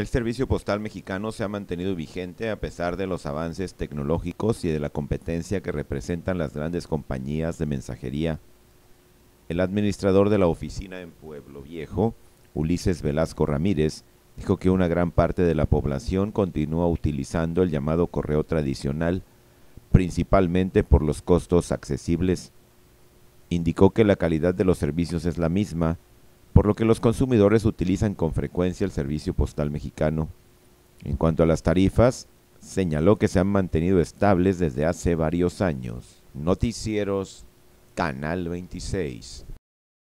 El servicio postal mexicano se ha mantenido vigente a pesar de los avances tecnológicos y de la competencia que representan las grandes compañías de mensajería. El administrador de la oficina en Pueblo Viejo, Ulises Velasco Ramírez, dijo que una gran parte de la población continúa utilizando el llamado correo tradicional, principalmente por los costos accesibles. Indicó que la calidad de los servicios es la misma, por lo que los consumidores utilizan con frecuencia el servicio postal mexicano. En cuanto a las tarifas, señaló que se han mantenido estables desde hace varios años. Noticieros Canal 26.